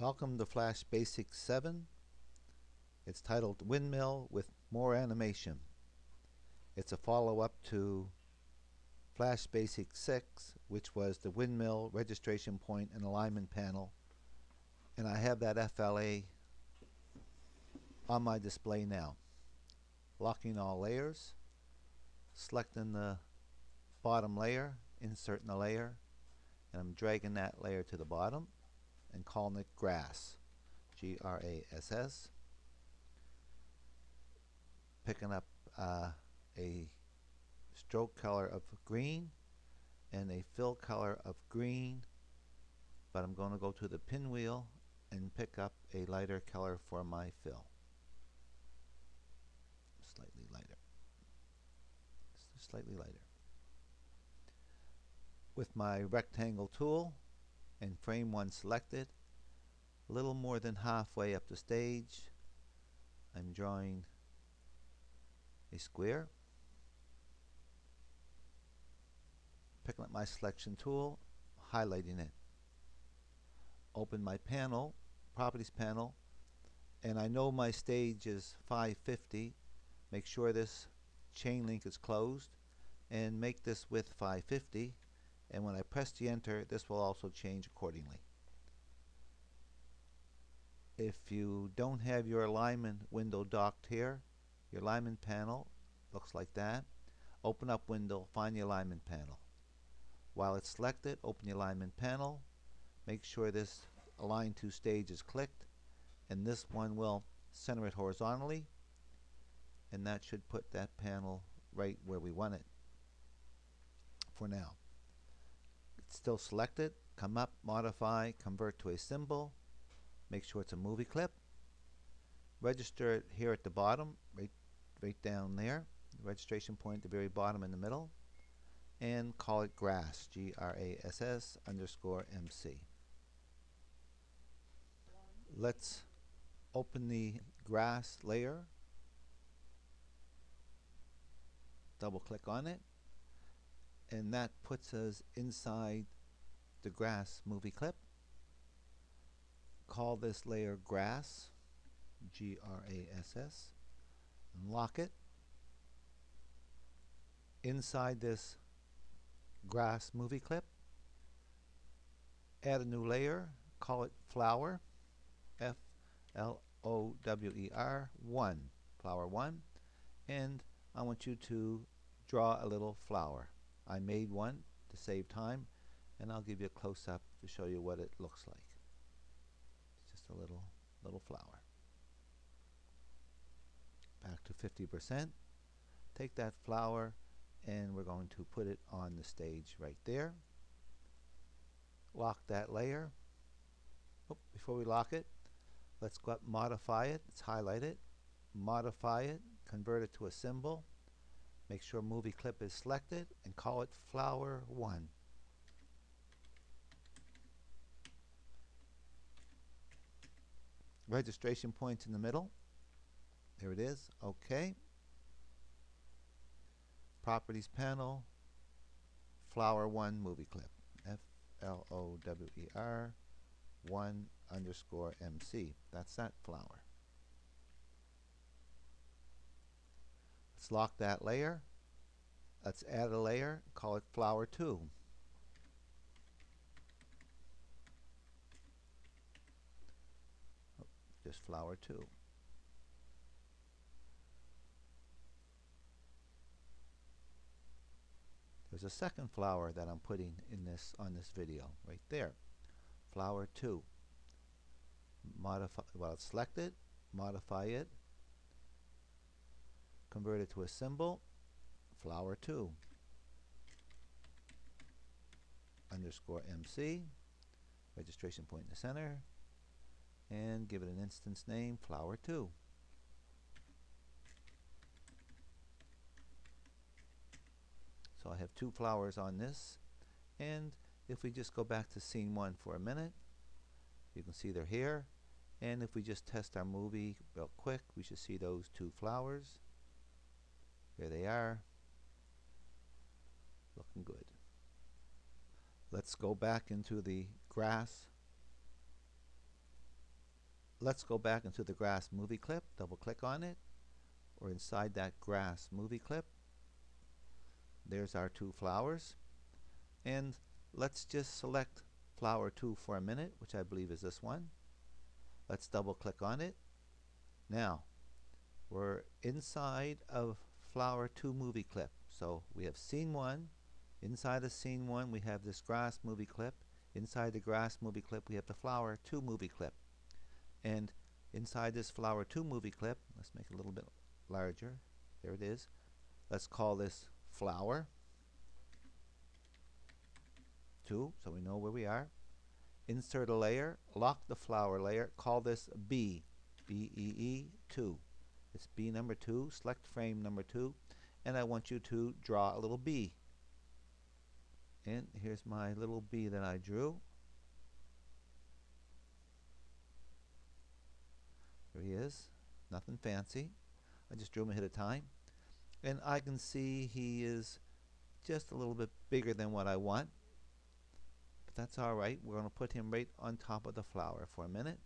Welcome to Flash Basic 7. It's titled Windmill with More Animation. It's a follow-up to Flash Basic 6, which was the windmill registration point and alignment panel. And I have that FLA on my display now. Locking all layers, selecting the bottom layer, inserting the layer, and I'm dragging that layer to the bottom and calling it grass. G-R-A-S-S. Picking up uh, a stroke color of green and a fill color of green but I'm going to go to the pinwheel and pick up a lighter color for my fill. Slightly lighter. Slightly lighter. With my rectangle tool and frame 1 selected, a little more than halfway up the stage, I'm drawing a square. Picking up my selection tool, highlighting it. Open my panel, properties panel, and I know my stage is 550. Make sure this chain link is closed and make this width 550 and when I press the enter this will also change accordingly. If you don't have your alignment window docked here your alignment panel looks like that. Open up window find the alignment panel. While it's selected open the alignment panel. Make sure this align to stage is clicked and this one will center it horizontally and that should put that panel right where we want it for now still selected come up modify convert to a symbol make sure it's a movie clip. Register it here at the bottom right right down there registration point at the very bottom in the middle and call it grass G-R-A-S-S underscore MC let's open the grass layer double click on it and that puts us inside the grass movie clip. Call this layer grass G-R-A-S-S and lock it. Inside this grass movie clip add a new layer call it flower F L O W E R 1 flower 1 and I want you to draw a little flower I made one to save time and I'll give you a close-up to show you what it looks like. It's just a little little flower. Back to 50% take that flower and we're going to put it on the stage right there. Lock that layer. Oh, before we lock it let's go up modify it. Let's highlight it, modify it. Convert it to a symbol make sure movie clip is selected and call it flower 1 registration points in the middle. There it is. Okay. Properties panel. Flower 1 movie clip. F L O W E R 1 underscore MC that's that flower lock that layer. Let's add a layer call it flower 2 just flower 2 there's a second flower that I'm putting in this on this video right there. Flower 2 modify well it's selected modify it convert it to a symbol flower 2 underscore MC registration point in the center and give it an instance name flower 2 so I have two flowers on this and if we just go back to scene 1 for a minute you can see they're here. And if we just test our movie real quick we should see those two flowers there they are. Looking good. Let's go back into the grass. Let's go back into the grass movie clip. Double click on it. Or inside that grass movie clip. There's our two flowers. And let's just select flower 2 for a minute which I believe is this one. Let's double click on it. Now we're inside of flower 2 movie clip. So we have scene 1 inside of scene 1 we have this grass movie clip. Inside the grass movie clip we have the flower 2 movie clip. And inside this flower 2 movie clip let's make it a little bit larger. There it is. Let's call this flower 2 so we know where we are. Insert a layer lock the flower layer call this B B E E 2 it's B number 2 select frame number 2 and I want you to draw a little bee and here's my little bee that I drew There he is. Nothing fancy. I just drew him ahead of time. And I can see he is just a little bit bigger than what I want. But that's alright. We're going to put him right on top of the flower for a minute.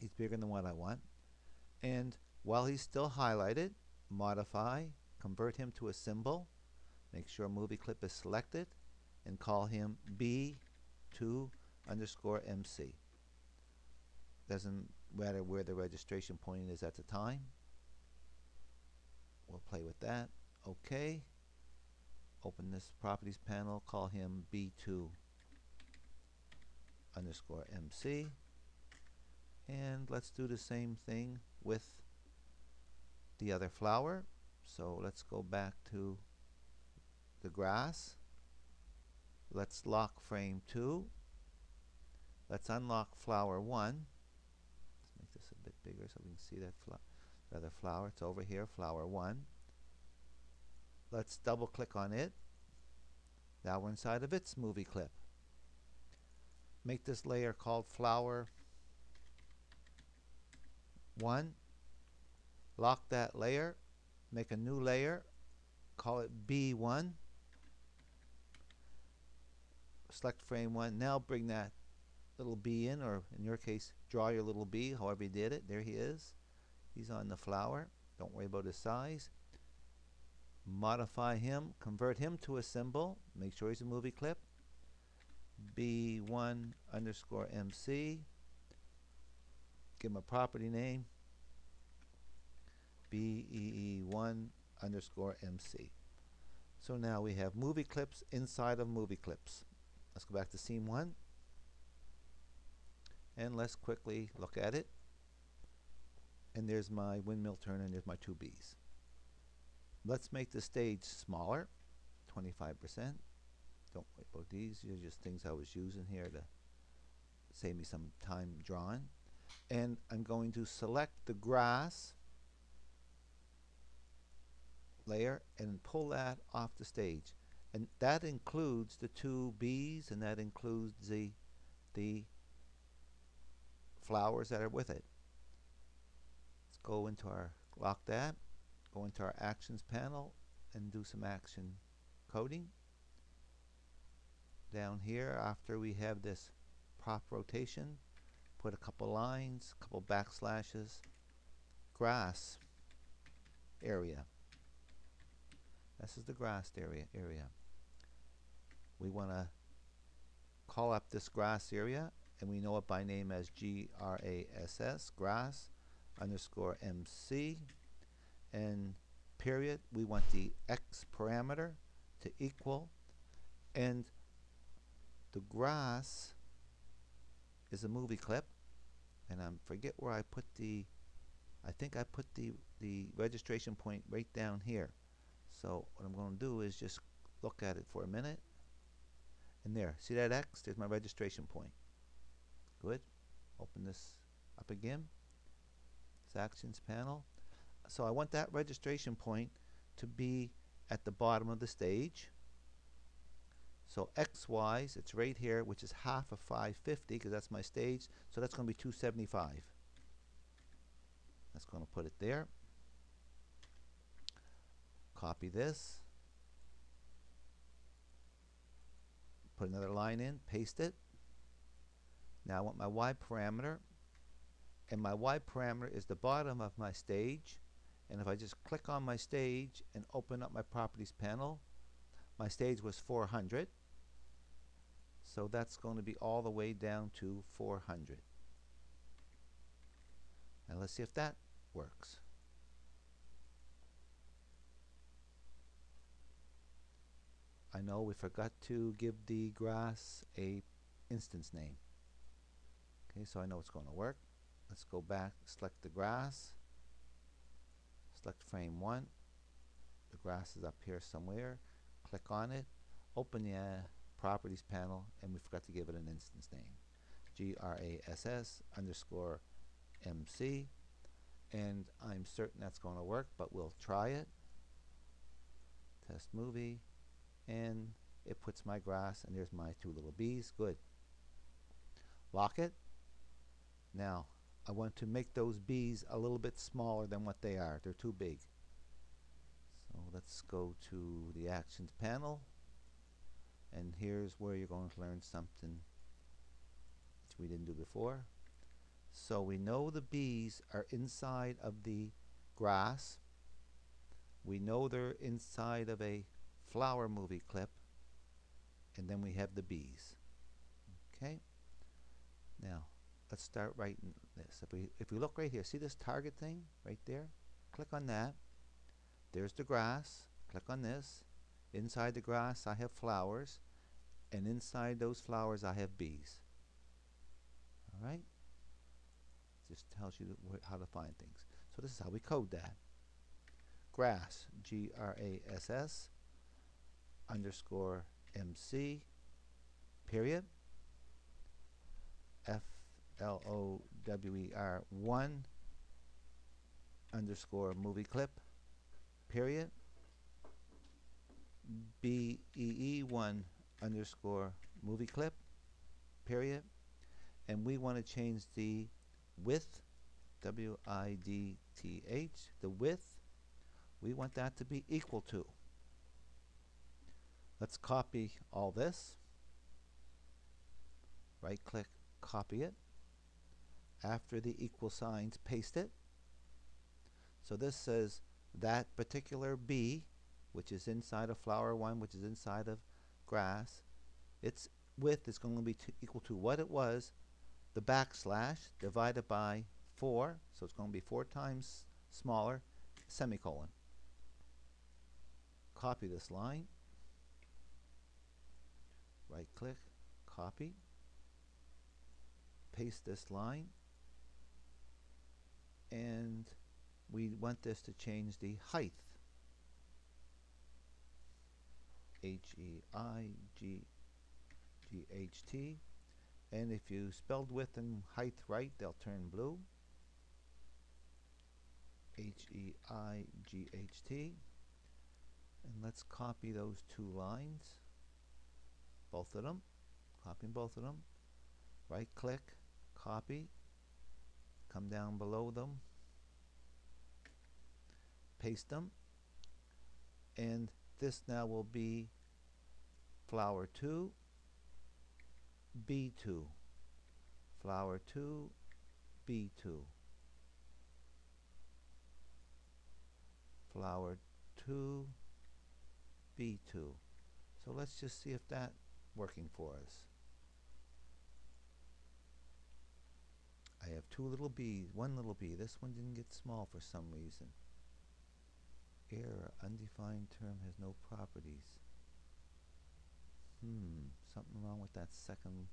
He's bigger than what I want. And while he's still highlighted, modify, convert him to a symbol, make sure movie clip is selected, and call him B2 underscore MC. Doesn't matter where the registration point is at the time. We'll play with that. OK. Open this properties panel. Call him B2 underscore MC. And let's do the same thing with the other flower. So let's go back to the grass. Let's lock frame 2. Let's unlock flower 1 Let's make this a bit bigger so we can see that fl other flower. It's over here, flower 1. Let's double click on it. Now we're inside of its movie clip. Make this layer called flower 1. Lock that layer. Make a new layer. Call it B1. Select frame 1. Now bring that little bee in, or in your case, draw your little bee, however you did it. There he is. He's on the flower. Don't worry about his size. Modify him, convert him to a symbol. Make sure he's a movie clip. B1 underscore MC. Give him a property name. BEE1 underscore MC. So now we have movie clips inside of movie clips. Let's go back to scene one and let's quickly look at it and there's my windmill turn and there's my two bees let's make the stage smaller 25% don't worry about these these are just things I was using here to save me some time drawing and I'm going to select the grass layer and pull that off the stage and that includes the two bees and that includes the the flowers that are with it. Let's go into our lock that, go into our actions panel and do some action coding. Down here after we have this prop rotation, put a couple lines, a couple backslashes, grass area. This is the grass area area. We want to call up this grass area and we know it by name as G-R-A-S-S, grass underscore MC, and period, we want the X parameter to equal, and the grass is a movie clip, and I forget where I put the, I think I put the, the registration point right down here. So what I'm going to do is just look at it for a minute, and there, see that X? There's my registration point. Good. Open this up again. This actions panel. So I want that registration point to be at the bottom of the stage. So X-wise, it's right here, which is half of 550, because that's my stage. So that's going to be 275. That's going to put it there. Copy this. Put another line in, paste it. Now I want my Y parameter and my Y parameter is the bottom of my stage and if I just click on my stage and open up my properties panel my stage was 400 so that's going to be all the way down to 400 and let's see if that works. I know we forgot to give the grass a instance name. Okay so I know it's going to work. Let's go back select the grass. Select frame 1 the grass is up here somewhere. Click on it. Open the uh, properties panel and we forgot to give it an instance name. Grass underscore mc and I'm certain that's going to work but we'll try it. Test movie. And it puts my grass and there's my two little bees. Good. Lock it. Now I want to make those bees a little bit smaller than what they are. They're too big. So let's go to the actions panel and here's where you're going to learn something which we didn't do before. So we know the bees are inside of the grass. We know they're inside of a flower movie clip and then we have the bees. Okay? Now let's start writing this. If we, if we look right here, see this target thing right there? Click on that. There's the grass. Click on this. Inside the grass I have flowers and inside those flowers I have bees. Alright? Just tells you how to find things. So this is how we code that. Grass, G-R-A-S-S, underscore MC, period, F L O W E R 1 underscore movie clip period B E E 1 underscore movie clip period. And we want to change the width W I D T H the width. We want that to be equal to. Let's copy all this. Right click copy it. After the equal signs, paste it. So this says that particular bee, which is inside of flower 1, which is inside of grass, its width is going to be equal to what it was, the backslash divided by 4, so it's going to be 4 times smaller, semicolon. Copy this line, right click, copy, paste this line, and we want this to change the height H-E-I-G-G-H-T and if you spelled width and height right they'll turn blue. H-E-I-G-H-T and let's copy those two lines both of them copying both of them. Right click copy come down below them paste them and this now will be flower 2 B2 flower 2 B2 flower 2 B2 so let's just see if that working for us. I have two little bees, one little bee. This one didn't get small for some reason. Error, undefined term has no properties. Hmm, something wrong with that second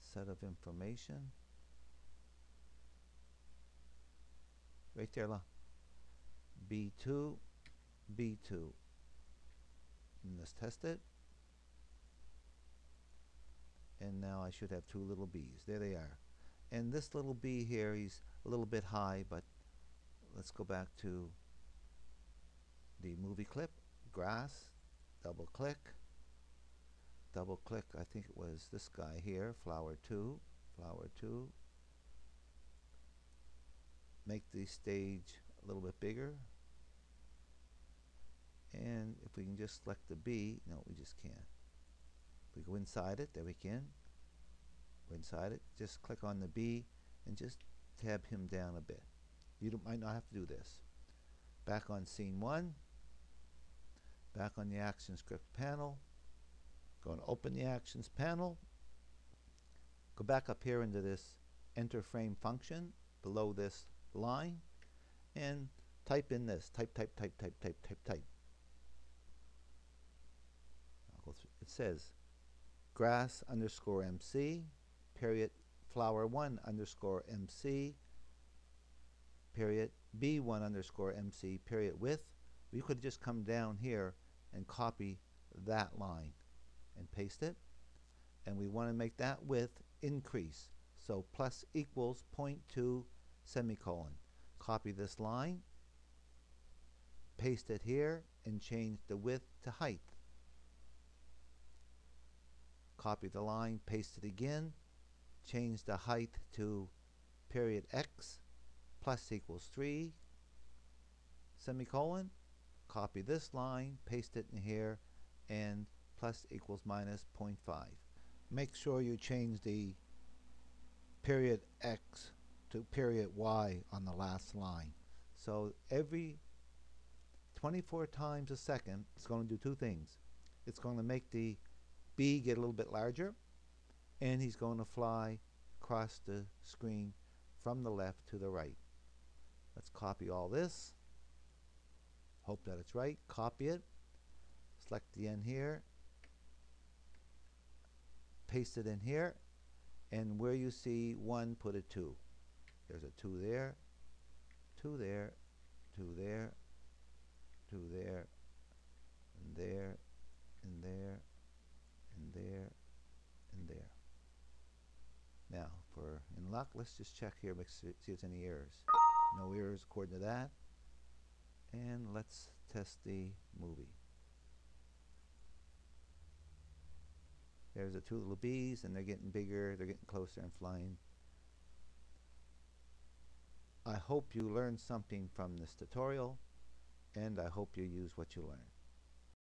set of information. Right there, la. B2, B2. And let's test it. And now I should have two little bees. There they are and this little bee here he's a little bit high but let's go back to the movie clip grass double click double click I think it was this guy here flower 2 flower 2 make the stage a little bit bigger and if we can just select the bee no we just can't we go inside it there we can inside it. Just click on the bee and just tab him down a bit. You might not have to do this. Back on scene one, back on the action script panel, going to open the actions panel, go back up here into this enter frame function below this line and type in this, type, type, type, type, type, type, type. It says grass underscore MC, period, flower one underscore MC, period, B1 underscore MC, period, width. We could just come down here and copy that line and paste it. And we want to make that width increase. So plus equals 0.2 semicolon. Copy this line, paste it here, and change the width to height. Copy the line, paste it again, change the height to period x plus equals 3 semicolon copy this line paste it in here and plus equals minus 0.5 make sure you change the period x to period y on the last line so every 24 times a second it's going to do two things it's going to make the bee get a little bit larger and he's going to fly across the screen from the left to the right. Let's copy all this. Hope that it's right. Copy it. Select the end here. Paste it in here. And where you see 1, put a 2. There's a 2 there, 2 there, 2 there, 2 there, and there, and there, and there, and there. Now, for in luck, let's just check here, see if there's any errors. No errors according to that. And let's test the movie. There's the two little bees, and they're getting bigger, they're getting closer and flying. I hope you learned something from this tutorial, and I hope you use what you learned.